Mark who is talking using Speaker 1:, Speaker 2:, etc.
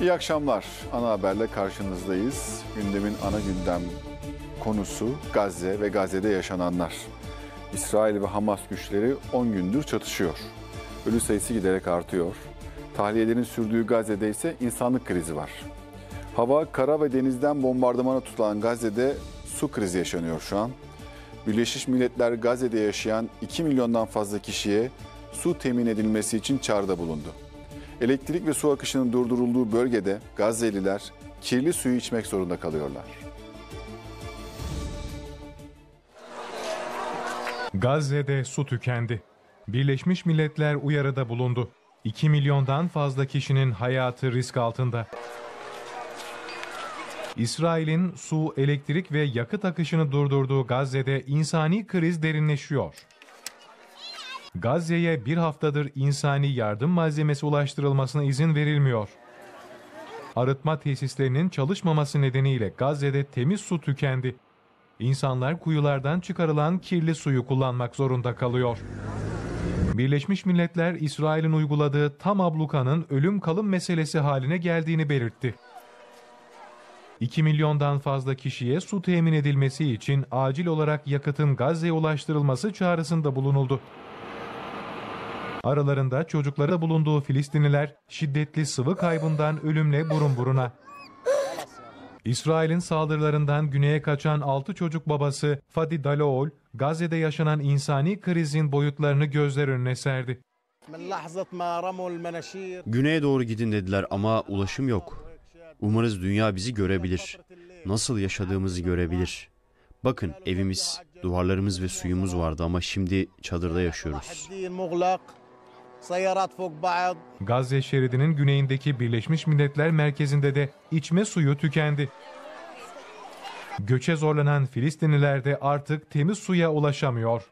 Speaker 1: İyi akşamlar. Ana haberle karşınızdayız. Gündemin ana gündem konusu Gazze ve Gazze'de yaşananlar. İsrail ve Hamas güçleri 10 gündür çatışıyor. Ölü sayısı giderek artıyor. Tahliyelerin sürdüğü Gazze'de ise insanlık krizi var. Hava, kara ve denizden bombardımana tutulan Gazze'de su krizi yaşanıyor şu an. Birleşmiş Milletler Gazze'de yaşayan 2 milyondan fazla kişiye su temin edilmesi için çağrıda bulundu. Elektrik ve su akışının durdurulduğu bölgede Gazze'liler kirli suyu içmek zorunda kalıyorlar.
Speaker 2: Gazze'de su tükendi. Birleşmiş Milletler uyarıda bulundu. 2 milyondan fazla kişinin hayatı risk altında. İsrail'in su, elektrik ve yakıt akışını durdurduğu Gazze'de insani kriz derinleşiyor. Gazze'ye bir haftadır insani yardım malzemesi ulaştırılmasına izin verilmiyor. Arıtma tesislerinin çalışmaması nedeniyle Gazze'de temiz su tükendi. İnsanlar kuyulardan çıkarılan kirli suyu kullanmak zorunda kalıyor. Birleşmiş Milletler İsrail'in uyguladığı tam ablukanın ölüm kalım meselesi haline geldiğini belirtti. 2 milyondan fazla kişiye su temin edilmesi için acil olarak yakıtın Gazze'ye ulaştırılması çağrısında bulunuldu. Aralarında çocukları da bulunduğu Filistinliler şiddetli sıvı kaybından ölümle burun buruna. İsrail'in saldırılarından güneye kaçan 6 çocuk babası Fadi Dalaol, Gazze'de yaşanan insani krizin boyutlarını gözler önüne serdi.
Speaker 3: Güneye doğru gidin dediler ama ulaşım yok. Umarız dünya bizi görebilir. Nasıl yaşadığımızı görebilir. Bakın evimiz, duvarlarımız ve suyumuz vardı ama şimdi çadırda yaşıyoruz.
Speaker 2: Gazze şeridinin güneyindeki Birleşmiş Milletler merkezinde de içme suyu tükendi. Göçe zorlanan Filistinliler de artık temiz suya ulaşamıyor.